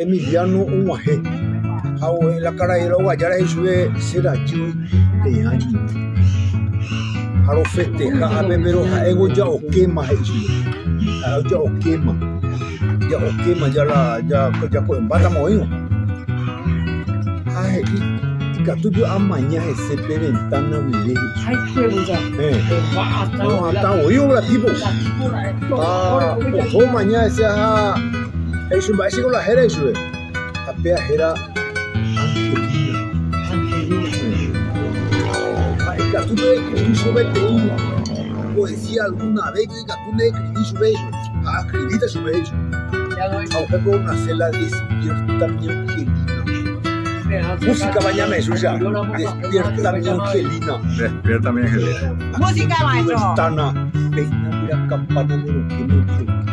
Emiliano Umaje. Hau la cara de lo guayara y sube será yo de año. Haro festeja a pero ego ya o quema eso. Ya o quema. Ya o quema ya la ya ya con bata moyo. Ai, katuju amanya ese ventana vile. Ai, kuebuza. Eh. No, hasta oyo la tipo. Ah, o mañana ese ha a ser con la jera eso. Apea jera Angelina. Ay, katuju escribí sobre todo. Poesía alguna vez que katuju escribí sobre eso. Ah, escribiste sobre eso. Aunque con una cela despierta mi angelina. Música mañana eso ya. Despierta mi angelina. Despierta mi angelina. Música, maestro. Ventana, peina la campana de lo que no quiero.